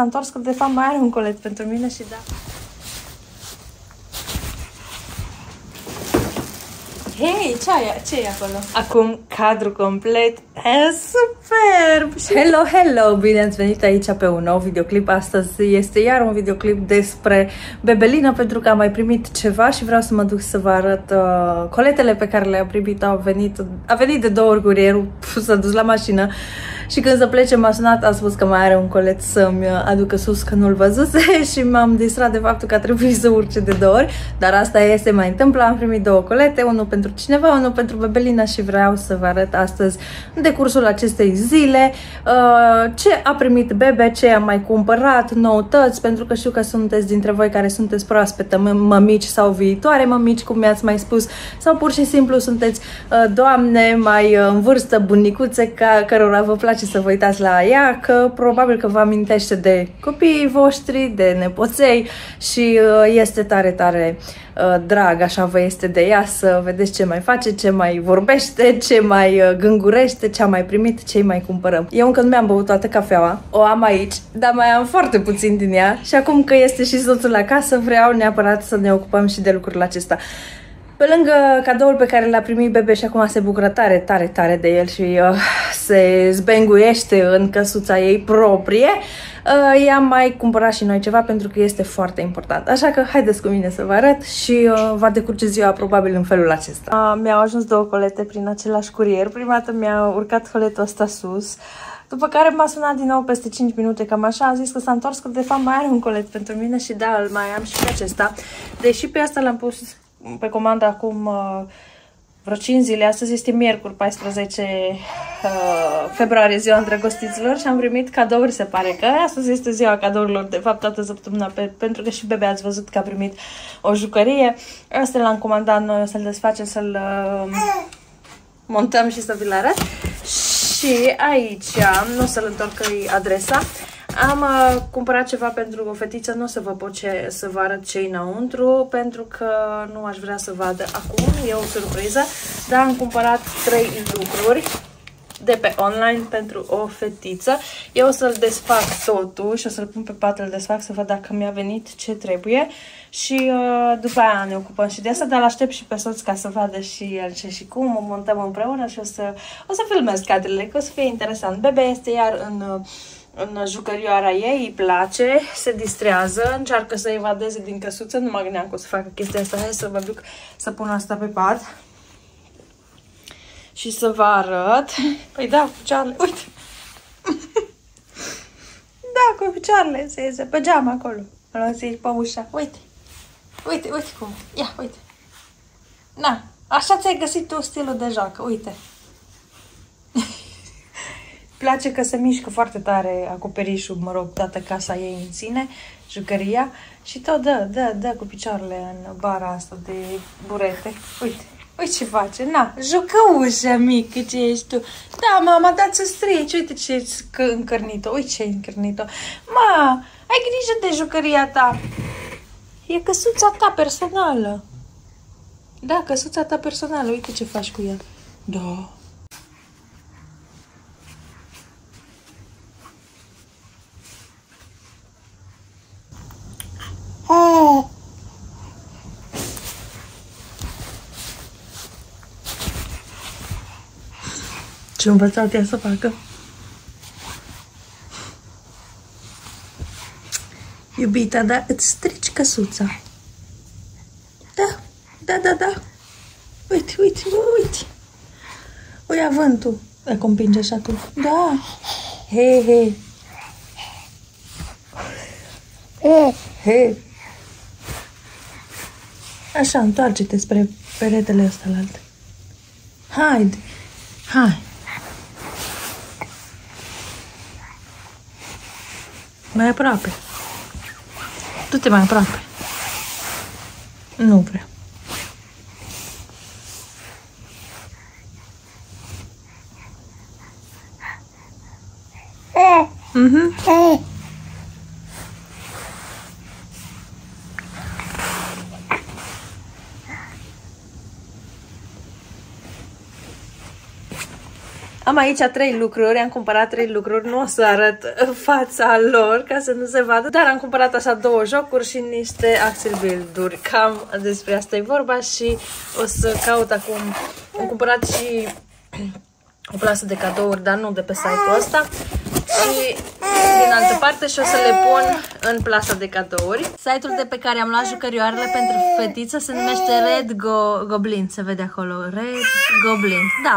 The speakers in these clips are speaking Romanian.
s-a întors că de fapt mai are un colet pentru mine și da. Hei, ce ai, ce e acolo? Acum cadru complet. E superb! Hello, hello! Bine ați venit aici pe un nou videoclip. Astăzi este iar un videoclip despre Bebelina pentru că am mai primit ceva și vreau să mă duc să vă arăt uh, coletele pe care le-am primit. Au venit, a venit de două ori curierul, s-a dus la mașină și când să plece m-a sunat, a spus că mai are un colet să-mi aducă sus că nu-l văzuse și m-am distrat de faptul că a trebuit să urce de două ori, dar asta este mai întâmplă. Am primit două colete, unul pentru cineva, unul pentru Bebelina și vreau să vă arăt astăzi în decursul acestei zile uh, ce a primit Bebe, ce am mai cumpărat, noutăți, pentru că știu că sunteți dintre voi care sunteți proaspete mămici sau viitoare mămici, cum mi-ați mai spus, sau pur și simplu sunteți uh, doamne mai uh, în vârstă, bunicuțe, ca, cărora vă place să vă uitați la ea, că probabil că vă amintește de copiii voștri, de nepoței și este tare, tare drag, așa vă este de ea să vedeți ce mai face, ce mai vorbește, ce mai gângurește, ce am mai primit, ce mai cumpărăm. Eu încă nu mi-am băut toată cafeaua, o am aici, dar mai am foarte puțin din ea și acum că este și soțul acasă, vreau neapărat să ne ocupăm și de lucrurile acesta. Pe lângă cadoul pe care l-a primit bebe și acum se bucură tare, tare, tare de el și uh, se zbenguiește în căsuța ei proprie, uh, i-am mai cumpărat și noi ceva pentru că este foarte important. Așa că haideți cu mine să vă arăt și uh, va decurge ziua probabil în felul acesta. Uh, mi-au ajuns două colete prin același curier. Prima dată mi-a urcat coletul ăsta sus. După care m-a sunat din nou peste 5 minute, cam așa, a zis că s-a întors, că de fapt mai are un colet pentru mine și da, îl mai am și pe acesta. Deși pe asta l-am pus pe comandă acum uh, vreo 5 zile. Astăzi este miercuri, 14 uh, februarie, ziua îndrăgostiților și am primit cadouri, se pare că astăzi este ziua cadourilor, de fapt toată săptămâna, pe, pentru că și bebe ați văzut că a primit o jucărie. Asta l-am comandat noi, o să-l desfacem, să-l uh, montăm și să vi-l arăt. Și aici, nu o să-l întorc adresa, am uh, cumpărat ceva pentru o fetiță, nu o să vă pot ce, să vă arăt ce înăuntru, pentru că nu aș vrea să vadă acum, e o surpriză, dar am cumpărat trei lucruri de pe online pentru o fetiță. Eu o să-l desfac totuși, o să-l pun pe pat, îl desfac să văd dacă mi-a venit ce trebuie și uh, după aia ne ocupăm și de asta, dar l-aștept și pe soț ca să vadă și el ce și cum, o montăm împreună și o să, o să filmez cadrele, că o să fie interesant. Bebe este iar în... Uh, în jucărioara ei, îi place, se distrează, încearcă să evadeze din căsuță, nu mă gândeam că o să facă chestia asta, hai să vă duc să pun asta pe pat și să vă arăt. Păi da, cu picioarele, uite! da, cu picioarele se iese pe geam acolo. Îl pe ușa, uite! Uite, uite cum, ia, uite! Na, așa ți-ai găsit tu stilul de joacă, uite! Place că se mișcă foarte tare acoperișul, mă rog, toată casa ei în sine, jucăria și tot dă, dă, dă cu picioarele în bara asta de burete. Uite, uite ce face, na, ușa mică ce ești tu. Da, mama, dați să strici, uite ce încărnit-o, uite ce încărnit-o. Ma, ai grijă de jucăria ta. E căsuța ta personală. Da, căsuța ta personală, uite ce faci cu ea. Da. Ce învățat ea să facă? Iubita, da, îți strici căsuța. Da, da, da, da. Uite, uite, uite. O ia vântul. Dacă împinge așa tu. Da. He, he. He, he. Așa, întoarce-te spre peretele ăsta la alt. Haide. Hai. Mai aproape. Du-te mai aproape. Nu vreau. Mhm. Am aici trei lucruri, am cumpărat trei lucruri, nu o să arăt fața lor ca să nu se vadă, dar am cumpărat așa două jocuri și niște Axel Build-uri. Cam despre asta e vorba și o să caut acum, am cumpărat și o plasă de cadouri, dar nu de pe site-ul ăsta și din altă parte și o să le pun în plasa de cadouri. Site-ul de pe care am luat jucărioarele pentru fetiță se numește Red Go Goblin, se vede acolo, Red Goblin, da.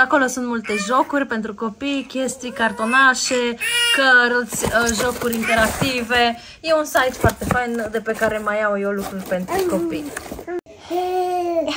Acolo sunt multe jocuri pentru copii, chestii, cartonașe, cărți, uh, jocuri interactive. E un site foarte fain de pe care mai iau eu lucruri pentru copii.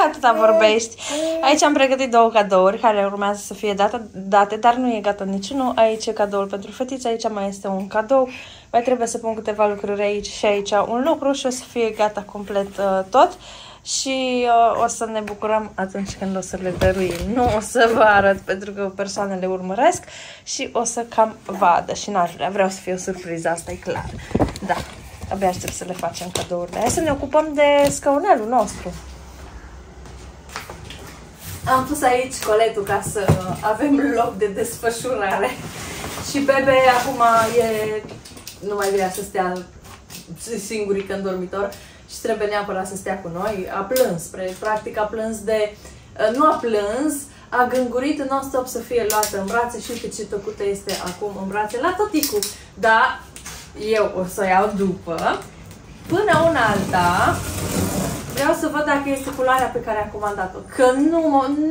Atâta vorbești. Aici am pregătit două cadouri care urmează să fie date, date dar nu e gata niciunul. Aici e cadoul pentru fetiță, aici mai este un cadou. Mai trebuie să pun câteva lucruri aici și aici un lucru și o să fie gata complet uh, tot. Și uh, o să ne bucurăm atunci când o să le dăruim. Nu o să vă arăt pentru că persoanele urmăresc și o să cam vadă și n-aș vrea. Vreau să fie o surpriză, asta e clar. Da, abia aștept să le facem cadourile. Hai să ne ocupăm de scaunelul nostru. Am pus aici coletul ca să avem loc de desfășurare. Și bebe acum e... nu mai vrea să stea singurică în dormitor și trebuie neapărat să stea cu noi. A plâns, practic a plâns de... Nu a plâns, a gângurit non-stop să fie luată în brațe și uite ce tăcută este acum în brațe la tăticu. Dar eu o să o iau după. Până una alta, Vreau să văd dacă este culoarea pe care am comandat-o. Că nu,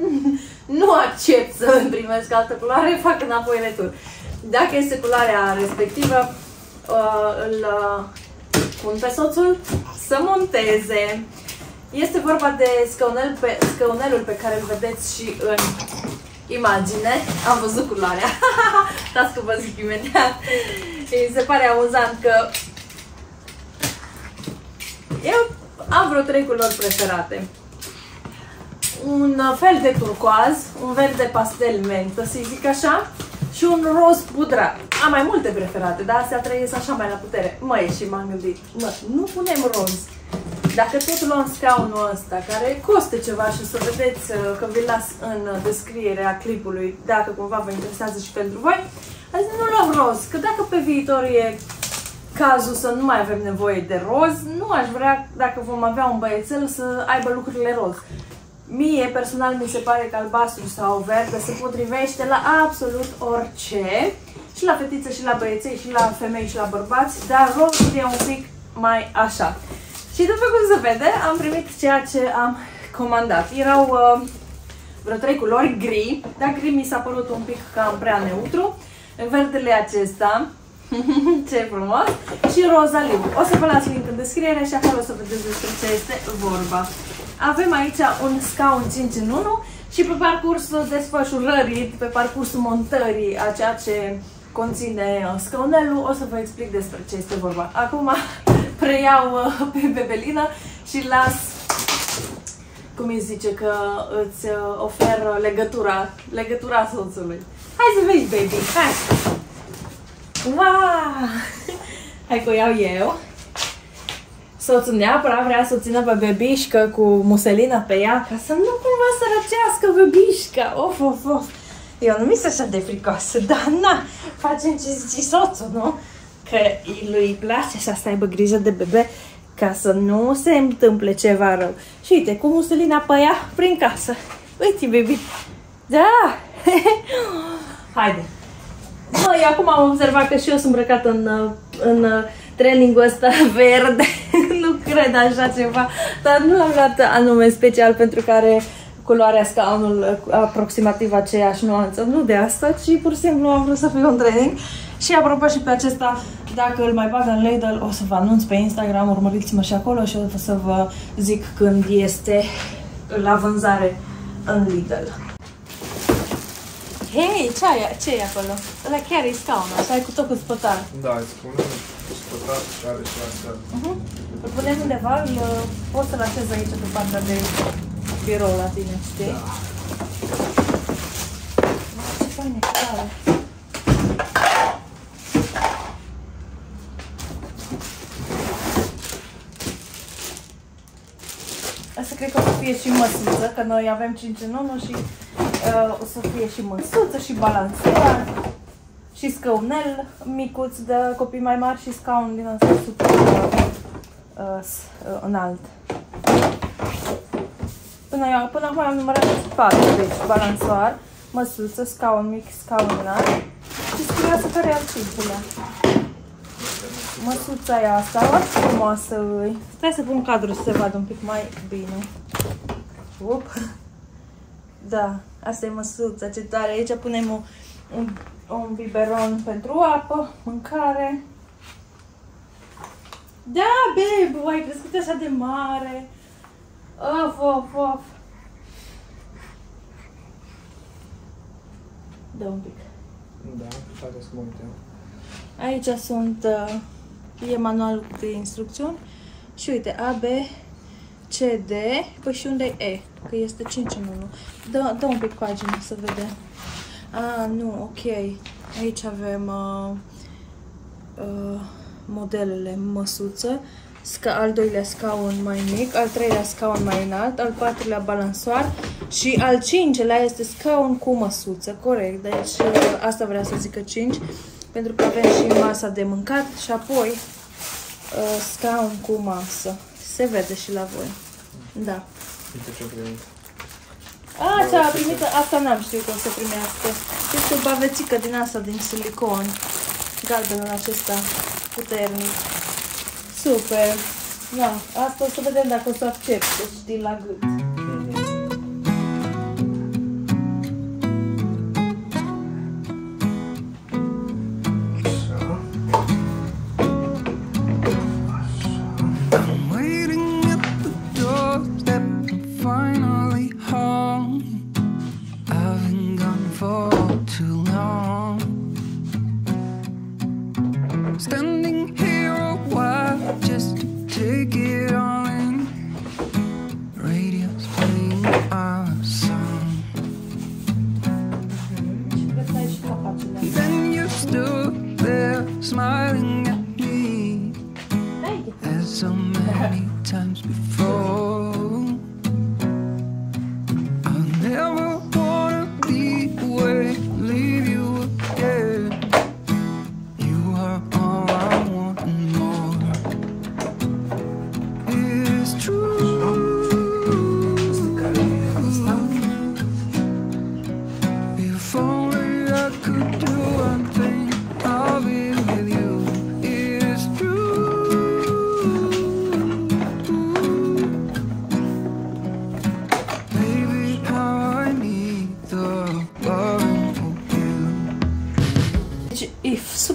nu accept să îmi primesc altă culoare, fac înapoi retur. Dacă este culoarea respectivă, uh, îl uh, pun pe soțul să monteze. Este vorba de scăunel pe, scăunelul pe care îl vedeți și în imagine. Am văzut culoarea. Stați că vă zic imediat. Mi se pare amuzant că eu am vreo trei culori preferate. Un fel de turcoaz, un verde pastel mentă, să zic așa, și un roz pudrat. Am mai multe preferate, dar astea trei așa mai la putere. Măi, și m-am gândit, mă, nu punem roz. Dacă tot luăm scaunul ăsta, care costă ceva și o să vedeți uh, că vi las în descrierea clipului, dacă cumva vă interesează și pentru voi, azi nu luăm roz, că dacă pe viitor e cazul să nu mai avem nevoie de roz, nu aș vrea, dacă vom avea un băiețel, să aibă lucrurile roz. Mie, personal, mi se pare că albastru sau verde se potrivește la absolut orice, și la fetițe, și la băieței, și la femei, și la bărbați, dar rozul e un pic mai așa. Și după cum se vede, am primit ceea ce am comandat. Erau uh, vreo trei culori gri, dar gri mi s-a părut un pic cam prea neutru. Verdele acesta, ce frumos! Și rozaliu. O să vă las link în descriere și acolo o să vedeți despre ce este vorba. Avem aici un scaun 5 în 1 și pe parcursul desfășurării, pe parcursul montării a ceea ce conține uh, scaunelul, o să vă explic despre ce este vorba. Acum preiau uh, pe Bebelina și las cum îi zice, că îți uh, oferă legătura, legătura soțului. Hai să vezi, baby, hai! Wow! Hai că o iau eu. Soțul neapărat vrea să o țină pe bebișcă cu muselina pe ea, ca să nu cumva să răcească bebișca. Of, of, of. Eu nu mi se așa de fricoasă, dar na, facem ce zice soțul, nu? Că lui îi place să să aibă grijă de bebe ca să nu se întâmple ceva rău. Și uite, cu muselina pe ea prin casă. Uite, baby. Da! Haide! Măi, acum am observat că și eu sunt îmbrăcată în, în trainingul ăsta verde. nu cred așa ceva. Dar nu l-am luat anume special pentru care culoarea scaunul aproximativ aceeași nuanță. Nu de asta, ci pur și simplu am vrut să fiu un training. Și apropo și pe acesta, dacă îl mai bag în Lidl, o să vă anunț pe Instagram, urmăriți-mă și acolo și o să vă zic când este la vânzare în Lidl. Hei, ce ai, ce e acolo? Ăla chiar e scaun, așa ai cu tot cu spătar. Da, e scaunul spătar și are și astea. Uh-huh. Îl punem undeva, îl, poți să-l așez aici pe partea de birou la tine, știi? Da. Ce fain e tare. Asta cred că o să fie și măsuță, că noi avem 5 în 1 și Uh, o să fie și măsuță și balanțat și scăunel micuț de copii mai mari și scaun din ăsta super uh, uh, înalt. Până, eu, până acum am numărat 4, deci balansoar, măsuță, scaun mic, scaun înalt și să care e al cincilea. Măsuța e asta, foarte frumoasă îi. Stai să pun cadrul să se vadă un pic mai bine. Up. Da, asta e măsuța, ce tare. Aici punem un, un, un biberon pentru apă, mâncare. Da, babe, ai crescut așa de mare. Of, of, of. Da un pic. Da, poate să multe. Aici sunt, uh, e manualul de instrucțiuni și uite, A, B, C, D, păi și unde e E, că este 5 în 1. Dă, dă un pic pagina să vedem. Ah, nu, ok. Aici avem uh, uh, modelele măsuță, sca al doilea scaun mai mic, al treilea scaun mai înalt, al patrulea balansoar și al cincelea este scaun cu măsuță, corect, deci uh, asta vreau să zică 5, pentru că avem și masa de mâncat și apoi uh, scaun cu masă. Se vede și la voi. Da. Uite ce primit. A, ți-a primit, asta n-am știut că o să primească. Este o bavețică din asta, din silicon. Galbenul acesta puternic. Super. Da, asta o să vedem dacă o să accept, știi, la gât.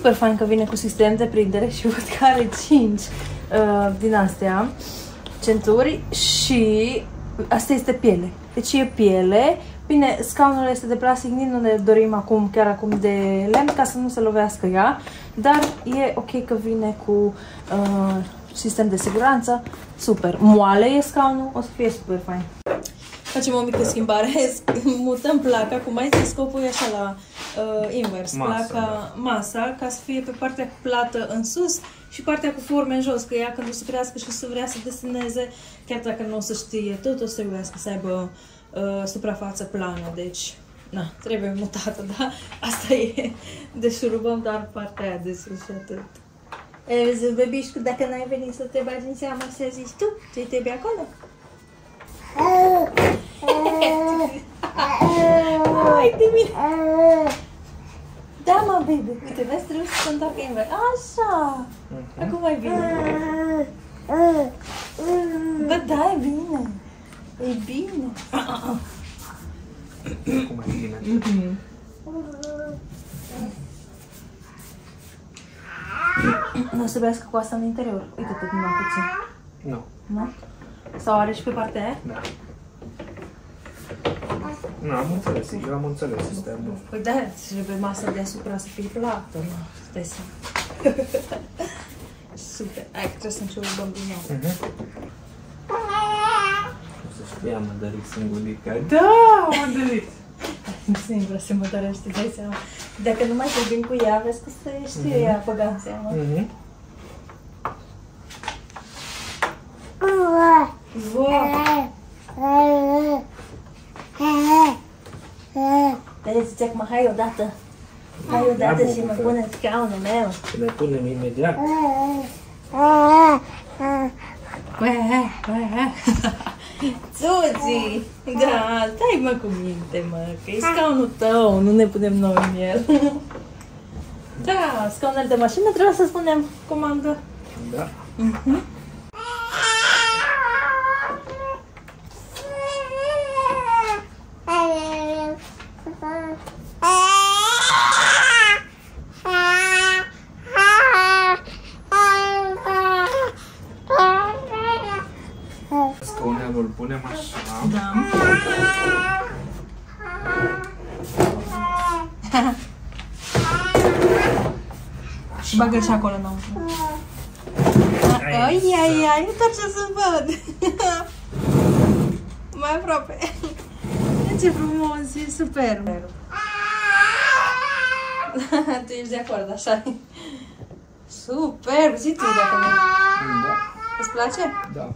Super fain că vine cu sistem de prindere și văd că are 5 uh, din astea centuri și asta este piele. Deci e piele. Bine, scaunul este de plastic, nici nu ne dorim acum, chiar acum de lemn, ca să nu se lovească ea, dar e ok că vine cu uh, sistem de siguranță. Super. Moale e scaunul, o să fie super fain. Facem o mică schimbare, mutăm placa, cum mai zis, scopul e așa la uh, invers, masa, placa, da. masa, ca să fie pe partea plată în sus și partea cu forme în jos, că ea când o să crească și o să vrea să deseneze, chiar dacă nu o să știe tot, o să trebuiască să aibă uh, suprafață plană, deci na, trebuie mutată, da? Asta e, deșurubăm doar partea aia de sus și atât. E, bebișcu, dacă n-ai venit să te bagi în seamă, să zici tu ce trebuie acolo? Hai de mine! Da, mă, baby. Uite, vezi, trebuie să se întoarcă invers. Așa! Uh-huh. Acum mai bine. Bă, da, e bine. E bine. Acum e bine. Mm-hmm. Nu o să bească cu asta în interior. Uite-te numai puțin. Nu. Nu? Sau are și pe partea aia? Da. Nu, am înțeles, eu am înțeles sistemul. Păi da, trebuie masa deasupra să fie plată, nu? Stai să... Super. Hai că trebuie să încercăm din nou. Uh-huh. O să știe, am mădărit singurica. Da, am mădărit! Singură se mădărește, dai seama. Dacă nu mai vorbim cu ea, vezi că să știe uh-huh. ea, băga în seama. Uh-huh. Wow. Zice acum, hai odată. Hai odată și mă pune scaunul meu. Le punem imediat. Zuzi! Da, stai mă cu minte, mă, că e scaunul tău, nu ne punem noi în el. Da, scaunul de mașină trebuie să spunem comandă. Da. Scaunelul îl Și bagă și acolo înăuntru. Ai, ai, ai, uite ce să văd. Mai aproape. Ce frumos, e super. tu ești de acord, așa Super, zi tu dacă nu. Da. Îți place? Da.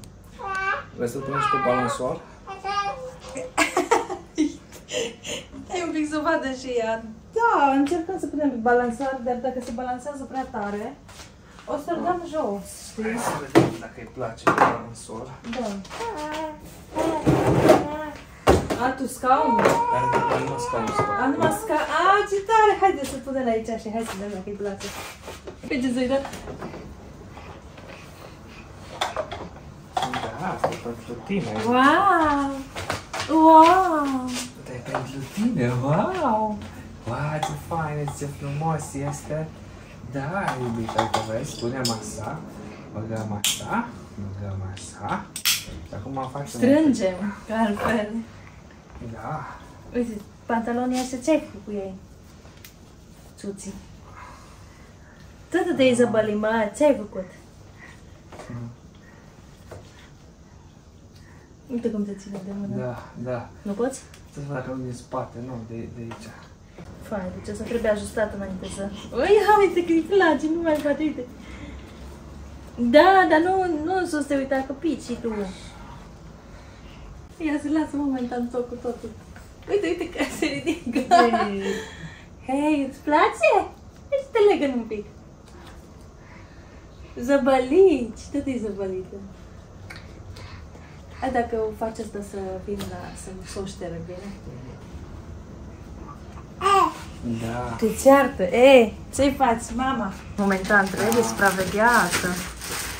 Vrei să punem și pe balansoar? Hai un pic să vadă și ea. Da, încercăm să punem pe balansar, dar dacă se balansează prea tare, o să-l dăm jos, știi? Hai să vedem dacă îi place pe balansoar. Da. A, tu scaun? Dar dar nu scaun să A, numai sca... A, ce tare! Haide să punem aici și hai să vedem dacă îi place. Uite, Zoida. Da, asta e pentru tine. Wow! Wow! Asta e pentru tine, wow! Wow, ce fain, ce frumos este! Da, iubita, uite, vezi, punem așa, băgăm așa, băgăm așa și acum facem... Strângem, că altfel. Da, Uite, pantalonii ăștia ce ai făcut cu ei? Tuții. Tot de Izabeli, mă, ce ai făcut? Uite cum te ține de mână. da, da. Nu poți? Să văd dacă nu din spate, nu, de, de aici. Fai, deci asta trebuie ajustat înainte să... Ui, uite că îi place, nu mai poate, uite. Da, dar nu, nu să te uita că pici și tu. Ia să lasă momentan tot cu totul. Uite, uite că se ridică. Hei, îți place? Deci te legăn un pic. Zăbălici, tot e zăbălită. A, dacă o faci asta să vin la, să să o șterg bine. Da. Te ceartă. E, ce faci, mama? Momentan trebuie supravegheată.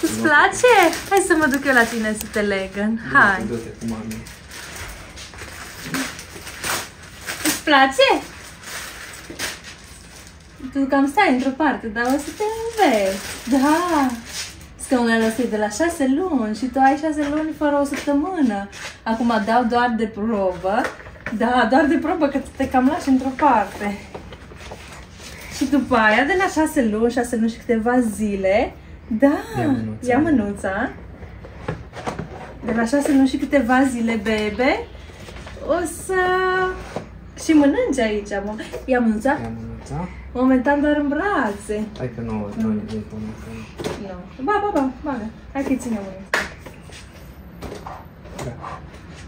Îți place? Hai să mă duc eu la tine să te legăn. Hai. Du-te cu mami. Îți place? Tu cam stai într-o parte, dar o să te înveți. Da. Scaunele astea e de la șase luni și tu ai șase luni fără o săptămână. Acum dau doar de probă. Da, doar de probă că te cam lași într-o parte. Și după aia, de la șase luni, șase luni și câteva zile, da, Ia mânuța. ia mânuța. De la șase luni și câteva zile, bebe, o să... Și mănânci aici. mă- Ia mânuța. Ia mânuța. Momentan doar în brațe. Hai că nu, nu, nu, nu, Nu. Ba, ba, ba, bagă. Hai că-i ține mânuța. Gata.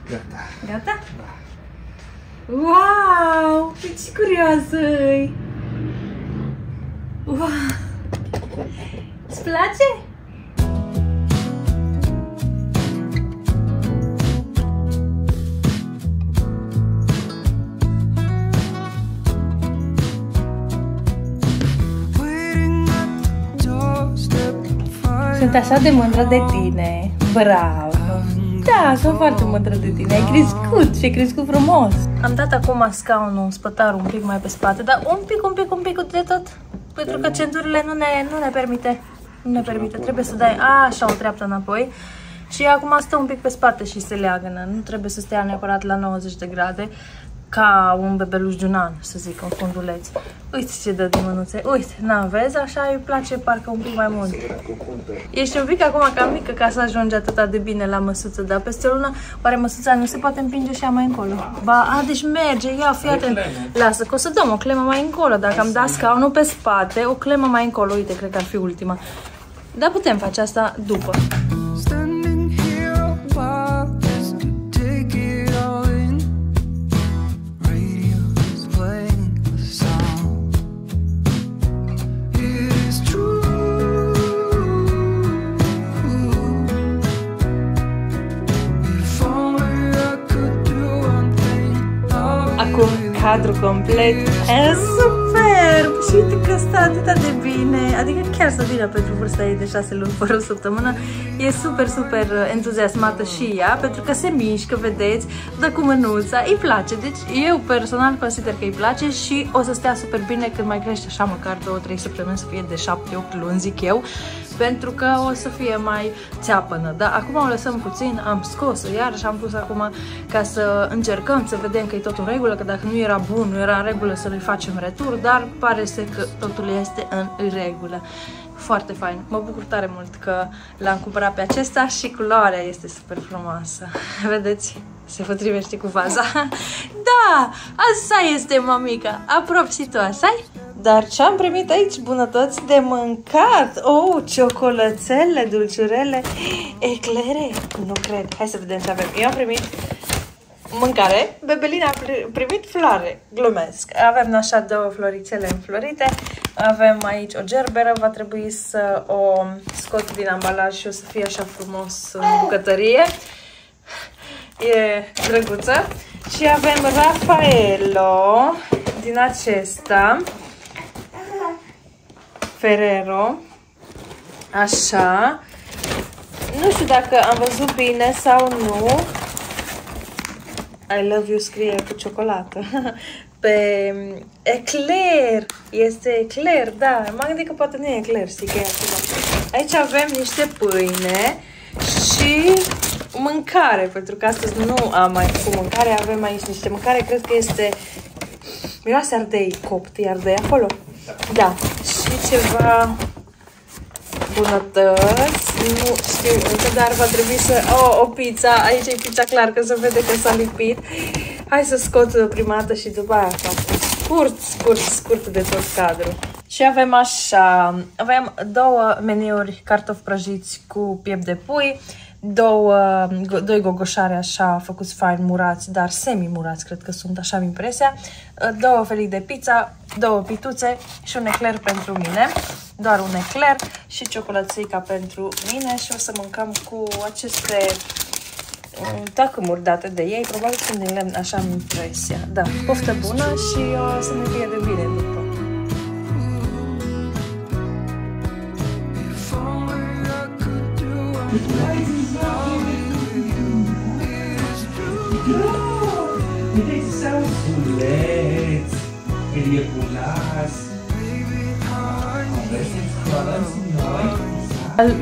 Gata. Gata? Wow! Ce curioasă -i. Wow! Îți place? Sunt așa de mândră de tine. Bravo! Da, sunt foarte mândră de tine. Ai crescut și ai crescut frumos. Am dat acum scaunul, spătarul un pic mai pe spate, dar un pic, un pic, un pic de tot. Pentru că centurile nu ne, nu ne permite. Nu ne permite. Trebuie să dai a, așa o treaptă înapoi. Și acum stă un pic pe spate și se leagănă. Nu trebuie să stea neapărat la 90 de grade ca un bebeluș de un an, să zic, un funduleț. Uite ce dă din mânuțe. Uite, na, vezi, așa îi place parcă un pic mai mult. Ești un pic acum cam mică ca să ajungi atât de bine la măsuță, dar peste o lună, oare măsuța nu se poate împinge și ea mai încolo? Ba, a, deci merge, ia, fii atent. Lasă, că o să dăm o clemă mai încolo. Dacă am dat scaunul pe spate, o clemă mai încolo, uite, cred că ar fi ultima. Dar putem face asta după. Cadru complet. E superb! Și uite că stă atât de bine. Adică chiar să vină pentru vârsta ei de 6 luni fără o săptămână. E super, super entuziasmată și ea, pentru că se mișcă, vedeți, dă cu mânuța, îi place. Deci eu personal consider că îi place și o să stea super bine când mai crește așa măcar 2-3 săptămâni să fie de 7-8 luni, zic eu pentru că o să fie mai țeapănă. Dar acum o lăsăm puțin, am scos-o iar și am pus acum ca să încercăm să vedem că e tot în regulă, că dacă nu era bun, nu era în regulă să le facem retur, dar pare să că totul este în regulă. Foarte fain. Mă bucur tare mult că l-am cumpărat pe acesta și culoarea este super frumoasă. Vedeți? Se potrivește cu vaza. Da! Asta este, mamica! Apropsitoasă, ai? Dar ce am primit aici? Bunătăți de mâncat! Oh, ciocolățele, dulciurele, eclere! Nu cred. Hai să vedem ce avem. Eu am primit mâncare, Bebelina a primit floare, glumesc. Avem așa două florițele înflorite, avem aici o gerberă, va trebui să o scot din ambalaj și o să fie așa frumos în bucătărie. E drăguță. Și avem Raffaello din acesta. Ferrero. Așa. Nu știu dacă am văzut bine sau nu. I love you scrie cu ciocolată. Pe eclair. Este eclair, da. M-am gândit că poate nu e eclair, știi că e acolo. Aici avem niște pâine și mâncare, pentru că astăzi nu am mai cu mâncare, avem aici niște mâncare, cred că este miroase ardei copt, e ardei acolo? Da. Și ceva bunătăți, nu știu încă, dar va trebui să... Oh, o pizza, aici e pizza clar, că se vede că s-a lipit. Hai să scot prima dată și după aia fac scurt, scurt, scurt de tot cadrul. Și avem așa, avem două meniuri cartofi prăjiți cu piept de pui, două, doi gogoșare așa făcuți fain murați, dar semi-murați, cred că sunt, așa am impresia, două felii de pizza, două pituțe și un ecler pentru mine, doar un ecler și ciocolățica pentru mine și o să mâncăm cu aceste um, tacâmuri date de ei, probabil sunt din lemn, așa am impresia. Da, poftă bună și o să ne fie de bine după. Uite, sau suleț, eliepulați.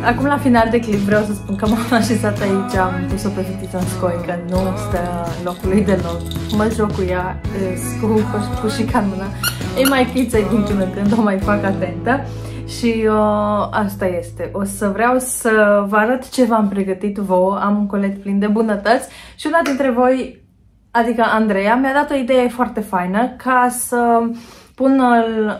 Acum la final de clip vreau să spun că m-am așezat aici, am pus-o pe fetița în scoică, nu stă locului deloc. Mă joc cu ea, cu pușica în mână. E mai chiță din când în când, o mai fac atentă. Și uh, asta este. O să vreau să vă arăt ce v-am pregătit vouă. Am un colet plin de bunătăți și una dintre voi, adică Andreea, mi-a dat o idee foarte faină ca să pun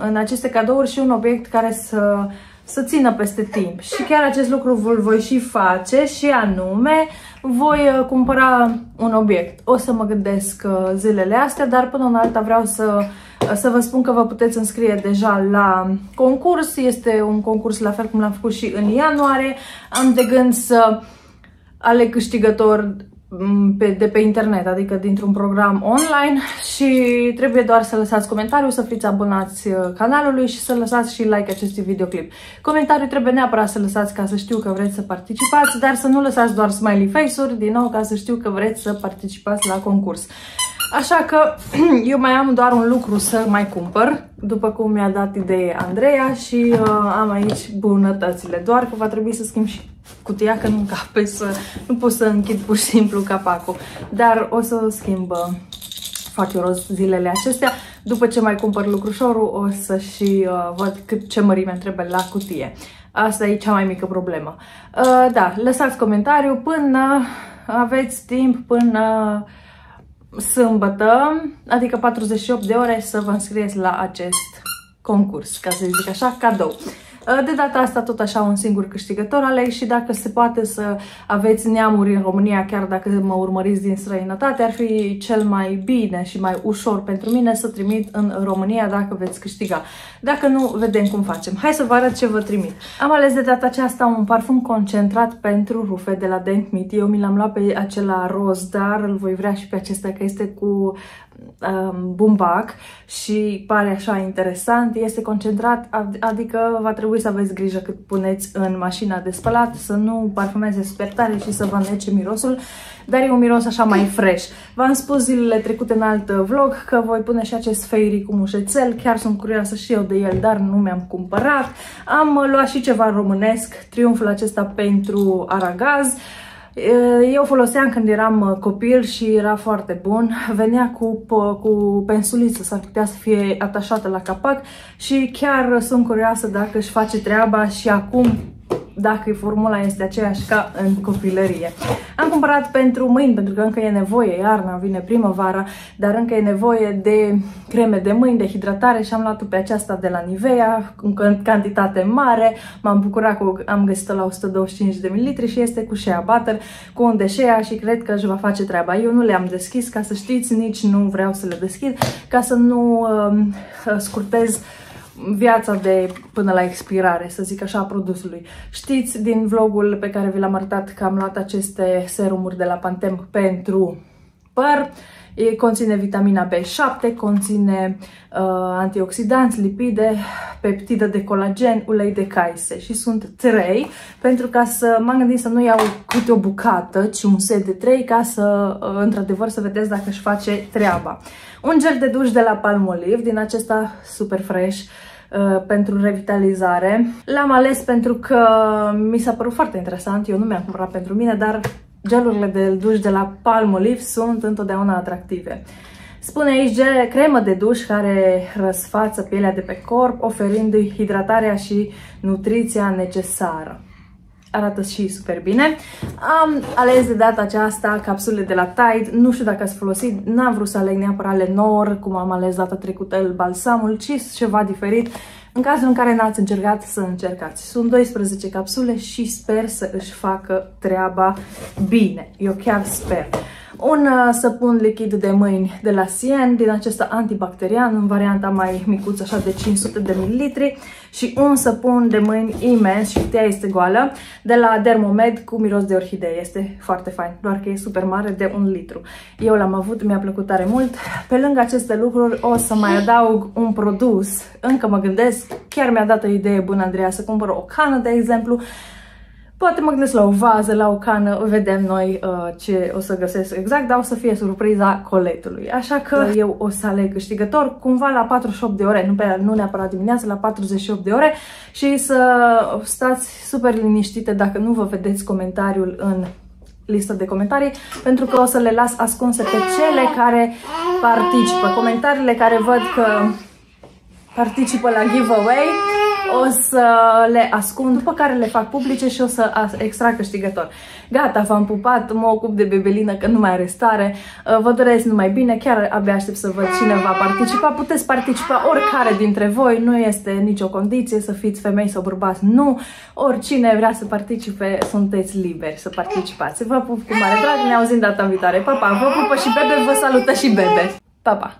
în aceste cadouri și un obiect care să, să țină peste timp. Și chiar acest lucru vă voi și face și anume voi uh, cumpăra un obiect. O să mă gândesc uh, zilele astea, dar până în alta vreau să să vă spun că vă puteți înscrie deja la concurs. Este un concurs la fel cum l-am făcut și în ianuarie. Am de gând să aleg câștigător pe, de pe internet, adică dintr-un program online și trebuie doar să lăsați comentariu, să fiți abonați uh, canalului și să lăsați și like acestui videoclip. Comentariul trebuie neapărat să lăsați ca să știu că vreți să participați, dar să nu lăsați doar smiley face-uri, din nou ca să știu că vreți să participați la concurs. Așa că eu mai am doar un lucru să mai cumpăr, după cum mi-a dat idee Andreea și uh, am aici bunătățile. Doar că va trebui să schimb și cutia, că nu încape să... Nu pot să închid pur și simplu capacul. Dar o să schimb uh, foarte roz zilele acestea. După ce mai cumpăr lucrușorul, o să și uh, văd cât ce mărime trebuie la cutie. Asta e cea mai mică problemă. Uh, da, lăsați comentariu până aveți timp, până sâmbătă, adică 48 de ore, să vă înscrieți la acest concurs, ca să zic așa, cadou. Uh, De data asta tot așa un singur câștigător aleg și dacă se poate să aveți neamuri în România, chiar dacă mă urmăriți din străinătate, ar fi cel mai bine și mai ușor pentru mine să trimit în România dacă veți câștiga. Dacă nu, vedem cum facem. Hai să vă arăt ce vă trimit. Am ales de data aceasta un parfum concentrat pentru rufe de la Dent Meat. Eu mi l-am luat pe acela roz, dar îl voi vrea și pe acesta că este cu um, bumbac și pare așa interesant. Este concentrat, ad- adică va trebui să aveți grijă cât puneți în mașina de spălat, să nu parfumeze super tare și să vă nece mirosul, dar e un miros așa mai fresh. V-am spus zilele trecute în alt vlog că voi pune și acest fairy cu mușețel, chiar sunt curioasă și eu de el, dar nu mi-am cumpărat. Am luat și ceva românesc, triumful acesta pentru aragaz. Eu foloseam când eram copil și era foarte bun. Venea cu, cu pensuliță, s-ar putea să fie atașată la capac și chiar sunt curioasă dacă își face treaba și acum dacă formula este aceeași ca în copilărie. Am cumpărat pentru mâini, pentru că încă e nevoie, iarna vine primăvara, dar încă e nevoie de creme de mâini, de hidratare și am luat pe aceasta de la Nivea, în cantitate mare. M-am bucurat că am găsit la 125 de ml și este cu shea butter, cu un de shea și cred că își va face treaba. Eu nu le-am deschis, ca să știți, nici nu vreau să le deschid, ca să nu um, scurtez viața de până la expirare, să zic așa, a produsului. Știți din vlogul pe care vi l-am arătat că am luat aceste serumuri de la Pantem pentru păr. E, conține vitamina B7, conține uh, antioxidanți, lipide, peptidă de colagen, ulei de caise și sunt trei pentru ca să m-am gândit să nu iau câte o bucată, ci un set de trei ca să, uh, într-adevăr, să vedeți dacă își face treaba. Un gel de duș de la Palmolive, din acesta super fresh, uh, pentru revitalizare. L-am ales pentru că mi s-a părut foarte interesant, eu nu mi-am cumpărat pentru mine, dar gelurile de duș de la Palmolive sunt întotdeauna atractive. Spune aici gel, cremă de duș care răsfață pielea de pe corp, oferindu-i hidratarea și nutriția necesară arată și super bine. Am ales de data aceasta capsule de la Tide, nu știu dacă ați folosit, n-am vrut să aleg neapărat Lenor, cum am ales data trecută balsamul, ci ceva diferit. În cazul în care n-ați încercat, să încercați. Sunt 12 capsule și sper să își facă treaba bine. Eu chiar sper un uh, săpun lichid de mâini de la Sien, din acesta antibacterian, în varianta mai micuță, așa de 500 de ml și un săpun de mâini imens și cutia este goală, de la Dermomed cu miros de orhidee. Este foarte fain, doar că e super mare de un litru. Eu l-am avut, mi-a plăcut tare mult. Pe lângă aceste lucruri o să mai adaug un produs, încă mă gândesc, chiar mi-a dat o idee bună Andreea să cumpăr o cană, de exemplu, Poate mă gândesc la o vază, la o cană, vedem noi uh, ce o să găsesc exact, dar o să fie surpriza coletului. Așa că eu o să aleg câștigător cumva la 48 de ore, nu, pe, nu neapărat dimineața, la 48 de ore și să stați super liniștite dacă nu vă vedeți comentariul în listă de comentarii, pentru că o să le las ascunse pe cele care participă. Comentariile care văd că participă la giveaway o să le ascund, după care le fac publice și o să extrag câștigător. Gata, v-am pupat, mă ocup de bebelină că nu mai are stare. Uh, vă doresc numai bine, chiar abia aștept să văd cine va participa. Puteți participa oricare dintre voi, nu este nicio condiție să fiți femei sau bărbați, nu. Oricine vrea să participe, sunteți liberi să participați. Vă pup cu mare drag, ne auzim data viitoare. Pa, pa, vă pupă și bebe, vă salută și bebe. Pa, pa!